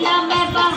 Baila, me baila.